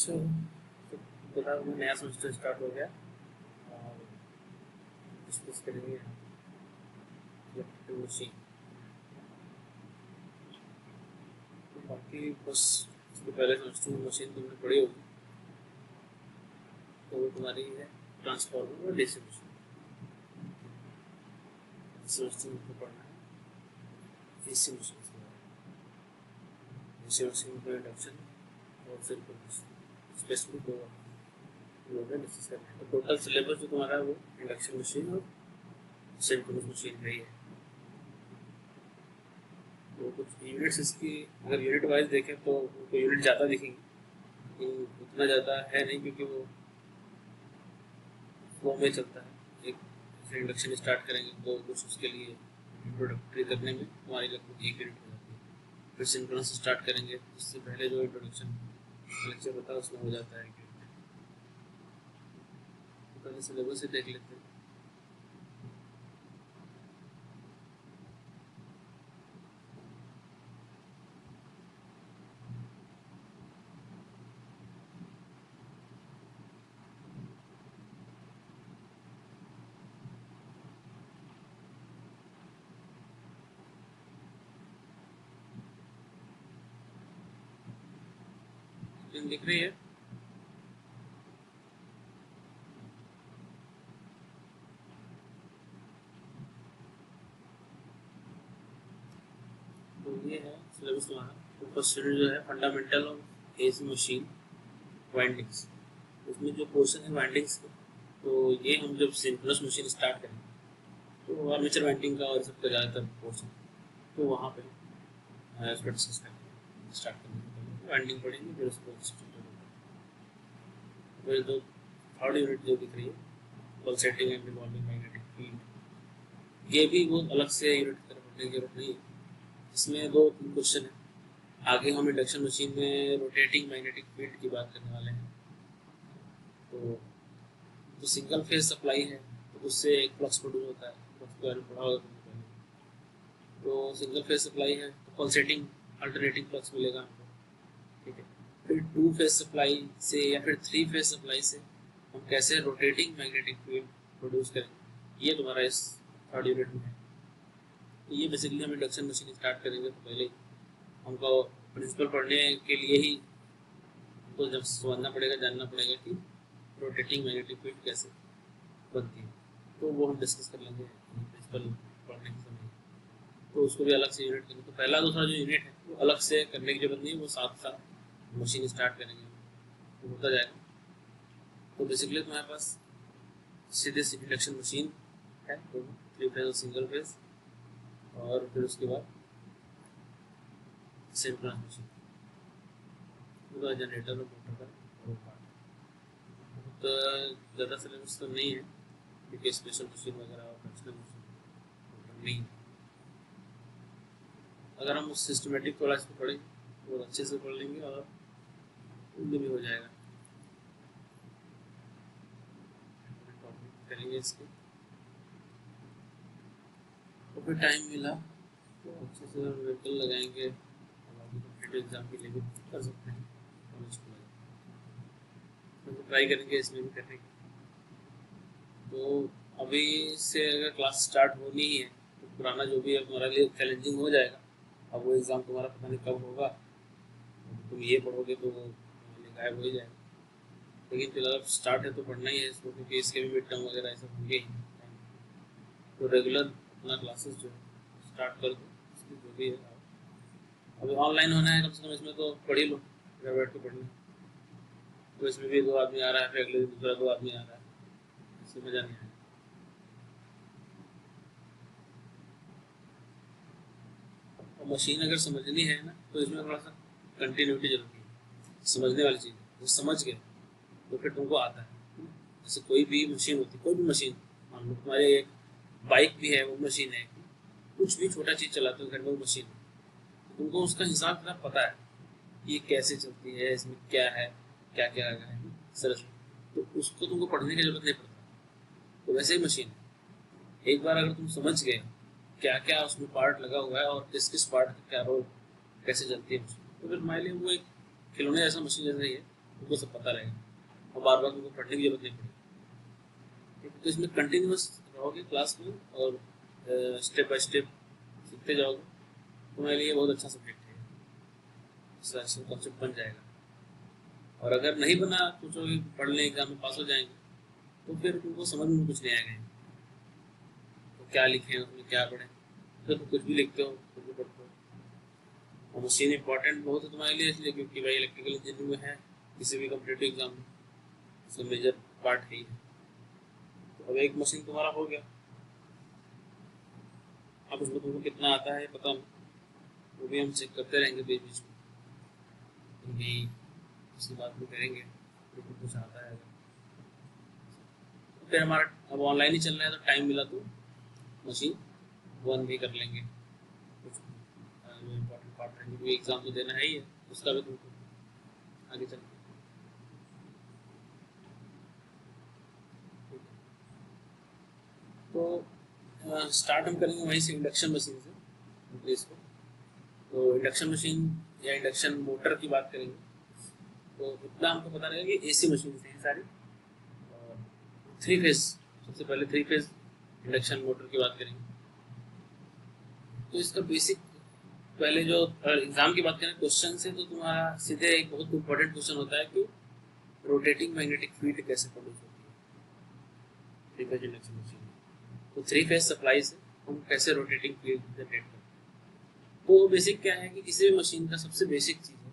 अच्छा तो बता नया सेमेस्टर स्टार्ट हो गया। और डिस्कस करेंगे। मशीन बाकी बस, इसके पहले सेमेस्टर में मशीन तुमने पढ़ी होगी। तो वो तुम्हारी है ट्रांसफॉर्मर और डीसी मशीन सेमेस्टर में पढ़ना है। एसी मशीन एसी मशीन का इंडक्शन और फिर स्पेसिफिक होगा डिस्कस तो टोटल सिलेबस जो तुम्हारा है वो? इंडक्शन मशीन और सिंक्रोनस मशीन का ही है तो कुछ यूनिट्स इसकी अगर यूनिट वाइज देखें तो उनको यूनिट ज़्यादा दिखेंगे। उतना ज़्यादा है नहीं क्योंकि वो फ्लो में चलता है। एक इंडक्शन स्टार्ट करेंगे तो कुछ उसके लिए इंट्रोडक्टरी करने में हमारी लगभग एक यूनिट हो जाती है। फिर सिंक्रोनस स्टार्ट करेंगे उससे पहले जो इंट्रोडक्शन लेक्चर बताओ उसमें हो जाता है कि तो पहले सिलेबस ही देख लेते हैं। दिख रही है। तो ये है सिलेबस तुम्हारा ऊपर शेड्यूल जो है fundamental of AC machine windings उसमें जो पोर्शन है वाइंडिंग्स का तो ये हम जब सिंपलस मशीन स्टार्ट करें तो आर्मेचर वाइंडिंग का और सबका ज़्यादातर पोर्शन तो वहाँ पे उसका डिस्कस करेंगे स्टार्ट करेंगे वाइंडिंग पढ़ेंगे फिर उसको तो थर्ड यूनिट जो दिख रही है pulsating and revolving magnetic field ये भी बहुत अलग से यूनिट की तरफ़ पढ़ने की ज़रूरत नहीं है। इसमें दो तीन क्वेश्चन है। आगे हम इंडक्शन मशीन में रोटेटिंग मैग्नेटिक फ़ील्ड की बात करने वाले हैं। तो जो सिंगल फ़ेज़ सप्लाई है तो उससे एक फ्लक्स प्रोड्यूस होता है फ्लक्स के पढ़ा होगा तो सिंगल फ़ेज़ सप्लाई है तो पल्सेटिंग अल्टरनेटिंग फ्लक्स मिलेगा। हमको ठीक है फिर टू फ़ेज़ सप्लाई से या फिर थ्री फ़ेज़ सप्लाई से हम कैसे रोटेटिंग मैग्नेटिक फ़ील्ड प्रोड्यूस करेंगे? ये तुम्हारा इस थर्ड यूनिट में है। ये बेसिकली हम इंडक्शन मशीन स्टार्ट करेंगे तो पहले हमको प्रिंसिपल पढ़ने के लिए ही हमको जब समझना पड़ेगा, जानना पड़ेगा कि रोटेटिंग मैग्नेटिक फ़ील्ड कैसे बनती है। तो वो हम डिस्कस कर लेंगे प्रिंसिपल पढ़ने के समय। तो उसको भी अलग से यूनिट करेंगे। तो पहला दूसरा जो यूनिट है, वो अलग से करने की ज़रूरत नहीं है, वो साथ साथ मशीन स्टार्ट करेंगे तो होता जाएगा। तो बेसिकली तुम्हारे पास सीधे इंडक्शन मशीन है दोनों थ्री फ़ेज़ और सिंगल फ़ेज़ और फिर उसके बाद सिंक्रोनस मशीन पूरा जनरेटर और मोटर का वो पार्ट तो ज़्यादा सिलेबस तो नहीं है, क्योंकि स्पेशल मशीन वगैरह और फंक्शनल मशीन नहीं अगर हम उस सिस्टमेटिक क्लास को पढ़ें तो अच्छे से पढ़ लेंगे और उनमें भी हो जाएगा। करेंगे इसके। तो फिर टाइम मिला तो अच्छे से वेहिकल लगाएँगे। एग्ज़ाम के लिए भी कर सकते हैं। कॉलेज को तो ट्राई करेंगे, इसमें भी करने की तो अभी से अगर क्लास स्टार्ट होनी ही है तो पुराना जो भी है तुम्हारे लिए चैलेंजिंग हो जाएगा, अब वो एग्ज़ाम तुम्हारा पता नहीं कब होगा। तुम ये पढ़ोगे तो गायब हो ही। जाएगा लेकिन फ़िलहाल स्टार्ट है तो पढ़ना ही है इसको, क्योंकि इसके भी मिड टर्म वगैरह ऐसे होंगे ही। तो रेगुलर अपना क्लासेस जो है स्टार्ट कर दो, इसकी जो भी है। अभी ऑनलाइन होना है कम से कम, इसमें तो पढ़ ही लो घर बैठ के पढ़ना। तो इसमें भी दो आदमी आ रहा है फिर अगले दिन दूसरा दो आदमी आ रहा है। इससे मज़ा नहीं आया। और मशीन अगर समझनी है ना तो इसमें थोड़ा सा कंटिन्यूटी ज़रूरी है। समझने वाली चीज़। वो समझ गए तो फिर तुमको आता है। जैसे कोई भी मशीन होती है कोई भी मशीन मान लो तुम्हारे बाइक भी है, वो मशीन है, कुछ भी छोटा चीज़ चलाते हो, घर में वो मशीन है तो तुमको उसका हिसाब किताब पता है ये कैसे चलती है, इसमें क्या है क्या क्या है सरस तो उसको तुमको पढ़ने की ज़रूरत नहीं पड़ता। तो वैसे ही मशीन है। एक बार अगर तुम समझ गए क्या क्या उसमें पार्ट लगा हुआ है और किस किस पार्ट का क्या रोल कैसे चलती है तो फिर हमारे लिए वो एक खिलौने जैसा मशीन जैसा ही है। उनको सब पता रहेगा। और बार बार उनको पढ़ने की ज़रूरत नहीं पड़ेगी। ठीक है तो इसमें कंटिन्यूस रहोगे क्लास में और स्टेप बाय स्टेप सीखते जाओगे। तुम्हारे लिए बहुत अच्छा सब्जेक्ट है। इसका कॉन्सेप्ट बन जाएगा। और अगर नहीं बना, सोचोगे पढ़ लें एग्ज़ाम में पास हो जाएँगे तो फिर तुमको समझ में कुछ नहीं आएगा। तो क्या लिखें, उसमें क्या पढ़ें? फिर तो कुछ भी लिखते हो, कुछ भी पढ़ते हो। और मशीन इंपॉर्टेंट बहुत है तुम्हारे लिए, इसलिए क्योंकि भाई इलेक्ट्रिकल इंजीनियरिंग में है। किसी भी कम्पिटेटिव एग्ज़ाम में। मेजर पार्ट है तो अब एक मशीन तुम्हारा हो गया। अब उसमें तुमको कितना आता है पता नहीं। वो भी हम चेक करते रहेंगे बीच बीच में। उसकी बात भी करेंगे लेकिन कुछ आता है। फिर हमारा अब ऑनलाइन ही चल रहा है तो टाइम मिला तो मशीन वन भी कर लेंगे। कुछ इम्पोर्टेंट पार्ट रहेंगे एग्ज़ाम तो देना है ही है, उसका भी तुमको। आगे चल तो स्टार्ट हम करेंगे वहीं से इंडक्शन मशीन से इसको तो इंडक्शन मशीन या इंडक्शन मोटर की बात करेंगे तो उतना हमको पता रहेगा कि एसी मशीन है सारी। थ्री फ़ेज़ सबसे पहले थ्री फ़ेज़ इंडक्शन मोटर की बात करेंगे। तो इसका बेसिक पहले जो एग्ज़ाम की बात करें क्वेश्चन से तो तुम्हारा सीधे एक बहुत इंपॉर्टेंट क्वेश्चन होता है कि रोटेटिंग मैग्नेटिक फ़ील्ड कैसे प्रोड्यूस होती है। थ्री फ़ेज़ इंडक्शन मशीन तो थ्री फ़ेज़ सप्लाई से हम कैसे रोटेटिंग फ़ील्ड जनरेट करते हैं? तो बेसिक क्या है कि किसी भी मशीन का सबसे बेसिक चीज़ है।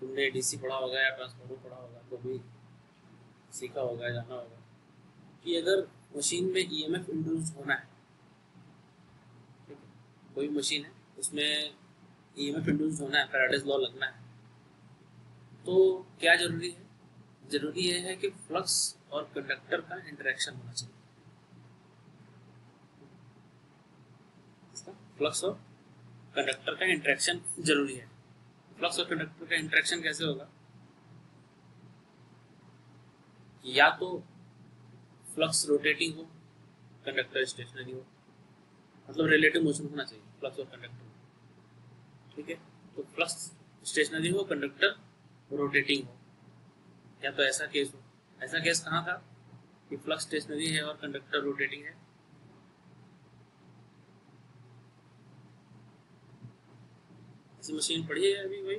तुमने डीसी पढ़ा होगा या ट्रांसफॉर्मर पढ़ा होगा तो भी सीखा होगा, जाना होगा, कि अगर मशीन में ईएमएफ इंड्यूस होना है, ठीक है, कोई मशीन है, उसमें ईएमएफ इंड्यूस होना है फैराडेज लॉ लगना है तो क्या ज़रूरी है? ज़रूरी यह है कि फ्लक्स और कंडक्टर का इंटरेक्शन होना चाहिए। फ्लक्स और कंडक्टर का इंटरेक्शन ज़रूरी है। फ्लक्स और कंडक्टर का इंटरेक्शन कैसे होगा? या तो फ्लक्स रोटेटिंग हो कंडक्टर स्टेशनरी हो। मतलब रिलेटिव मोशन होना चाहिए फ्लक्स और कंडक्टर ठीक है? तो फ्लक्स स्टेशनरी हो कंडक्टर रोटेटिंग हो। या तो ऐसा केस हो। ऐसा केस कहाँ था? कि फ्लक्स स्टेशनरी है और कंडक्टर रोटेटिंग है। मशीन पढ़ी है अभी वही।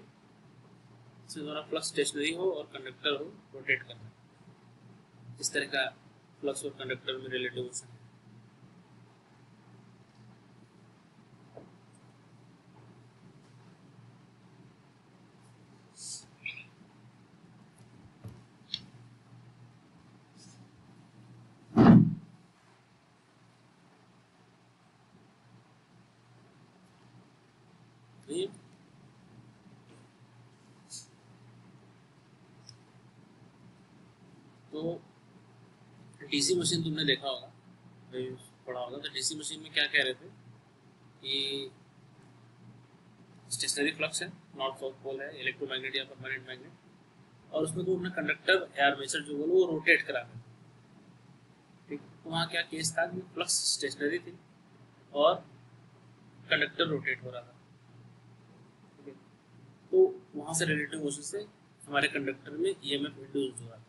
इसमें दोनों फ्लक्स स्टेशनरी हो और कंडक्टर हो रोटेट करना। इस तरह का फ्लक्स और कंडक्टर में रिलेटिव मोशन तो डीसी मशीन तुमने देखा होगा। पढ़ा होगा। तो डीसी मशीन में क्या कह रहे थे? कि स्टेशनरी फ्लक्स है नॉर्थ साउथ पोल है इलेक्ट्रोमैग्नेट या परमानेंट मैग्नेट और उसमें तो अपना कंडक्टर या आर्मेचर जो बोलो, वो रोटेट करा रहे ठीक? तो वहाँ क्या केस था कि फ्लक्स स्टेशनरी थी और कंडक्टर रोटेट हो रहा था। तो वहाँ से रिलेटिव मोशन से हमारे कंडक्टर में ई एम ईएमएफ इंड्यूस हो रहा था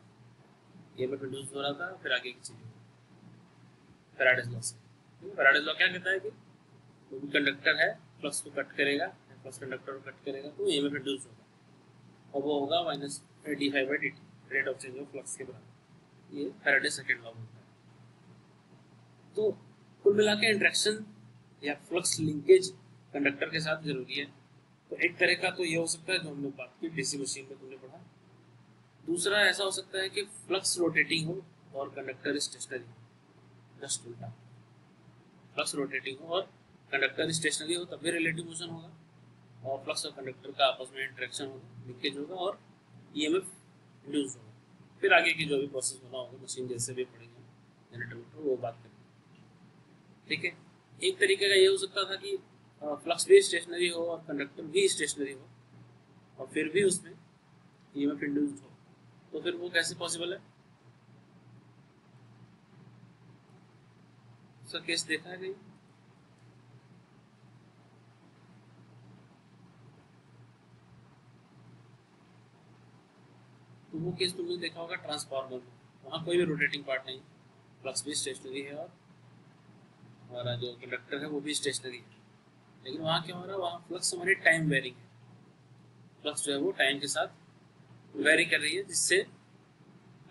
ईएमएफ इंड्यूस हो रहा था, फिर आगे की चीज़। फेराडेज लॉ से फेराडेज लॉ क्या कहता है कि? जो भी कंडक्टर है फ्लक्स को कट करेगा फ्लक्स कंडक्टर को कट करेगा तो ये ईएमएफ इंड्यूस होगा और वो होगा minus d five by d t rate of change of flux के बराबर। ये फेराडेज सेकेंड लॉ होता है। तो कुल मिला के इंट्रैक्शन या फ्लक्स लिंकेज कंडक्टर के साथ ज़रूरी है। तो एक तरह का तो ये हो सकता है जो हमने बात की डीसी मशीन में तुमने पढ़ा। दूसरा ऐसा हो सकता है कि फ्लक्स रोटेटिंग हो और कंडक्टर स्टेशनरी जस्ट उल्टा। फ्लक्स रोटेटिंग हो और कंडक्टर स्टेशनरी हो, तब भी रिलेटिव मोशन होगा और फ्लक्स और कंडक्टर का आपस में इंटरेक्शन होगा लिंकेज होगा और ई एम एफ़ इंड्यूस होगा। फिर आगे की जो भी प्रोसेस बना होगा मशीन जैसे भी पढ़ेंगे जनरेटर मोटर वो बात करेंगे। ठीक है? एक तरीके का ये हो सकता था कि फ्लक्स भी स्टेशनरी हो और कंडक्टर भी स्टेशनरी हो और फिर भी उसमें ई एम एफ़ इंड्यूस्ड तो फिर वो कैसे पॉसिबल है? उसका केस देखा है कहीं? तो वो केस तुमने देखा होगा ट्रांसफार्मर में। वहाँ कोई भी रोटेटिंग पार्ट नहीं फ्लक्स भी स्टेशनरी है और हमारा जो कंडक्टर है, वो भी स्टेशनरी है। लेकिन वहाँ क्या हो रहा है? वहाँ फ्लक्स हमारी टाइम वेरिंग है। फ्लक्स जो है वो टाइम के साथ वेरी कर रही है, जिससे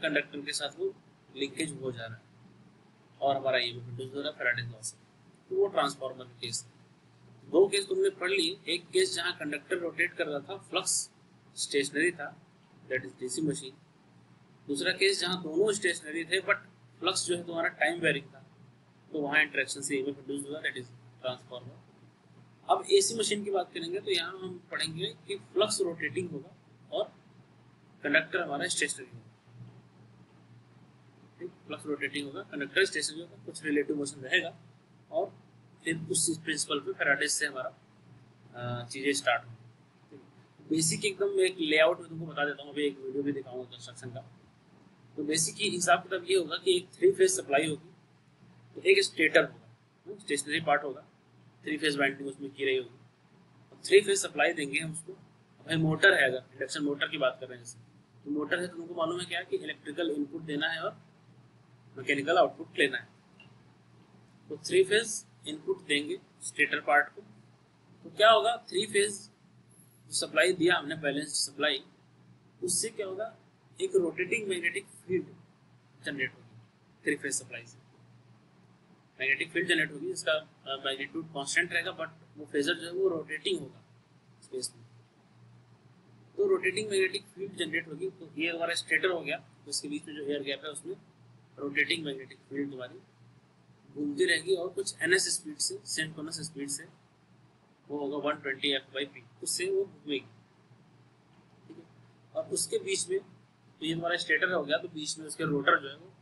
कंडक्टर के साथ वो लिंकेज हो जा रहा है। और हमारा ये प्रोड्यूस हो रहा है फेराडेज लॉ से तो वो ट्रांसफार्मर का केस दो केस तुमने पढ़ लिए। एक केस जहाँ कंडक्टर रोटेट कर रहा था फ्लक्स स्टेशनरी था दैट इज़ डीसी मशीन दूसरा केस जहाँ दोनों स्टेशनरी थे बट फ्लक्स जो है तुम्हारा टाइम वेरिंग था। तो वहाँ इंट्रैक्शन से ईएमएफ प्रोड्यूस हुआ दैट इज़ ट्रांसफार्मर अब एसी मशीन की बात करेंगे तो यहाँ हम पढ़ेंगे कि फ्लक्स रोटेटिंग होगा और कंडक्टर हमारा स्टेशनरी होगा। फ्लक्स रोटेटिंग होगा। कंडक्टर स्टेशनरी होगा, कुछ रिलेटिव मोशन रहेगा। और फिर उस प्रिंसिपल पे फेराडेज से हमारा चीज़ें स्टार्ट होंगी। बेसिक एकदम एक लेआउट में तुमको बता देता हूँ, अभी एक वीडियो भी दिखाऊँगा कंस्ट्रक्शन का। तो बेसिक हिसाब किताब ये होगा कि एक थ्री फ़ेज़ सप्लाई होगी तो एक स्टेटर होगा स्टेशनरी पार्ट होगा। थ्री फ़ेज़ वाइंडिंग उसमें की रही होगी। थ्री फ़ेज़ सप्लाई देंगे हम उसको। भाई मोटर है अगर इंडक्शन मोटर की बात कर रहे हैं जैसे। तो मोटर है तुमको मालूम है क्या कि इलेक्ट्रिकल इनपुट देना है और मैकेनिकल आउटपुट लेना है? तो थ्री फ़ेज़ इनपुट देंगे स्टेटर पार्ट को। तो क्या होगा? थ्री फ़ेज़ सप्लाई दिया हमने बैलेंस सप्लाई उससे क्या होगा? एक रोटेटिंग मैग्नेटिक फ़ील्ड जनरेट होगी थ्री फ़ेज़ सप्लाई से। मैग्नेटिक फ़ील्ड जनरेट होगी इसका मैग्नीट्यूड कांस्टेंट रहेगा बट वो फेजर जो है वो रोटेटिंग होगा स्पेस में। तो रोटेटिंग मैग्नेटिक फ़ील्ड जनरेट होगी तो ये हमारा स्टेटर हो गया तो इसके बीच में जो एयर गैप है उसमें रोटेटिंग मैग्नेटिक फ़ील्ड तुम्हारी घूमती रहेगी और कुछ एन एस स्पीड से सेंटोनस स्पीड से वो होगा one twenty f by p उससे वो घूमेगी। ठीक है? और उसके बीच में तो ये हमारा स्टेटर हो गया तो बीच में उसके रोटर जो है वो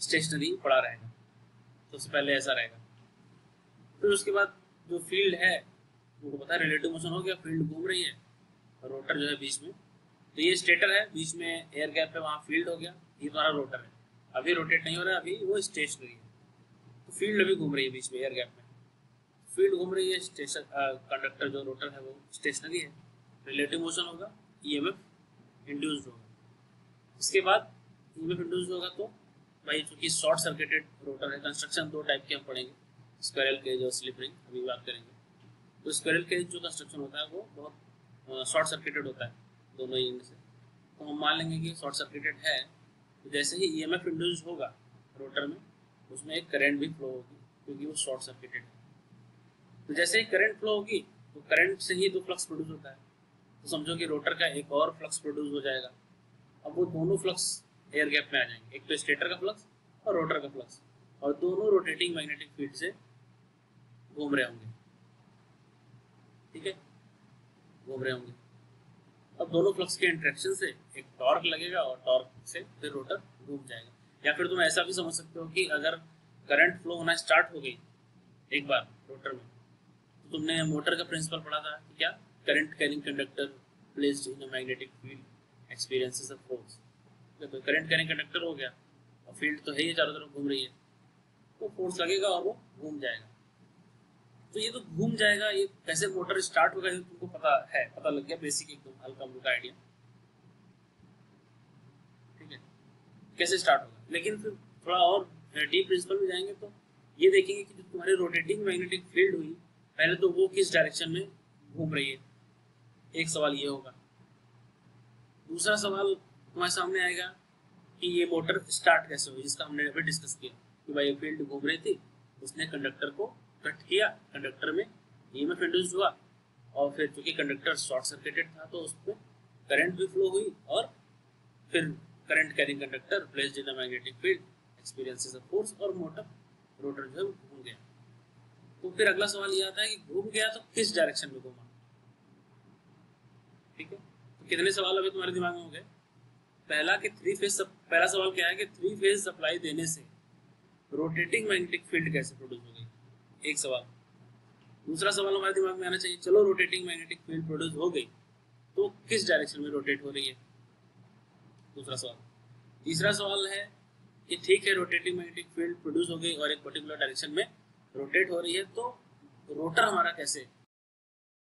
स्टेशनरी पड़ा रहेगा तो उससे पहले ऐसा रहेगा। फिर उसके बाद जो फ़ील्ड है, वो पता है रिलेटिव मोशन हो गया फ़ील्ड घूम रही है रोटर जो है बीच में। तो ये स्टेटर है, बीच में एयर गैप है, वहाँ फ़ील्ड हो गया, ये तुम्हारा रोटर है। अभी रोटेट नहीं हो रहा, अभी वो स्टेशनरी है। तो फ़ील्ड अभी घूम रही है बीच में एयर गैप में। फ़ील्ड घूम रही है स्टेशन कंडक्टर जो रोटर है, वो स्टेशनरी है। रिलेटिव मोशन होगा ई एम एफ़ इंड्यूस्ड होगा। इसके बाद ई एम एफ़ इंड्यूस्ड होगा तो भाई चूँकि शॉर्ट सर्किटेड रोटर है कंस्ट्रक्शन दो टाइप के हम पढ़ेंगे। स्क्वायरल केज और स्लिप रिंग अभी बात करेंगे। तो स्क्वायरल केज जो कंस्ट्रक्शन होता है, वो बहुत शॉर्ट सर्किटेड होता है, दोनों ही से। तो हम मान लेंगे कि शॉर्ट सर्किटेड है तो जैसे ही ई एम एफ़ इंड्यूज होगा रोटर में, उसमें एक करंट भी फ्लो होगी, क्योंकि वो शॉर्ट सर्किटेड है। तो जैसे ही करंट फ्लो होगी तो करंट से ही तो फ्लक्स प्रोड्यूस होता है। तो समझो कि रोटर का एक और फ्लक्स प्रोड्यूस हो जाएगा। अब वो दोनों फ्लक्स एयर गैप में आ जाएँगे। एक तो स्टेटर का फ्लक्स और रोटर का फ्लक्स और दोनों रोटेटिंग मैग्नेटिक फ़ील्ड से घूम रहे होंगे। ठीक है? घूम रहे होंगे। अब दोनों फ्लक्स के इंट्रैक्शन से एक टॉर्क लगेगा और टॉर्क से फिर रोटर घूम जाएगा। या फिर तुम ऐसा भी समझ सकते हो कि अगर करंट फ्लो होना स्टार्ट हो गई एक बार रोटर में तो तुमने मोटर का प्रिंसिपल पढ़ा था कि क्या? Current carrying conductor placed in a magnetic field experiences of force current carrying conductor हो गया, और फ़ील्ड तो है ही, चारों तरफ़ घूम रही है। तो फोर्स लगेगा और वो घूम जाएगा। तो ये तो घूम जाएगा, ये कैसे मोटर स्टार्ट होगा, ये तुमको पता है, पता लग गया बेसिक एकदम, हल्का मुल्का आइडिया ठीक है? कैसे स्टार्ट होगा? लेकिन फिर थोड़ा और डीप प्रिंसिपल में जाएँगे तो ये देखेंगे कि जो तुम्हारी रोटेटिंग मैग्नेटिक फ़ील्ड हुई, पहले तो वो किस डायरेक्शन में घूम रही है? एक सवाल ये होगा। दूसरा सवाल तुम्हारे सामने आएगा कि ये मोटर स्टार्ट कैसे हुई, जिसका हमने अभी डिस्कस किया कि भाई फ़ील्ड घूम रही थी, उसने कंडक्टर को कट किया कंडक्टर में ईएमएफ इंड्यूस हुआ, और फिर चूँकि कंडक्टर शॉर्ट सर्किटेड था तो उस पर करंट भी फ्लो हुई, और फिर current carrying conductor placed in the magnetic field experiences of force और मोटर रोटर जो है घूम गया। तो फिर अगला सवाल ये आता है कि घूम गया तो किस डायरेक्शन में घूमा? ठीक है? तो कितने सवाल अभी तुम्हारे दिमाग में हो गए? पहला कि थ्री फ़ेज़ पहला सवाल क्या है कि थ्री फ़ेज़ सप्लाई देने से रोटेटिंग मैग्नेटिक फ़ील्ड कैसे प्रोड्यूस एक सवाल। दूसरा सवाल हमारे दिमाग में आना चाहिए, चलो रोटेटिंग मैग्नेटिक फ़ील्ड प्रोड्यूस हो गई तो किस डायरेक्शन में रोटेट हो रही है? दूसरा सवाल। तीसरा सवाल है कि ठीक है रोटेटिंग मैग्नेटिक फ़ील्ड प्रोड्यूस हो गई और एक पर्टिकुलर डायरेक्शन में रोटेट हो रही है तो रोटर हमारा कैसे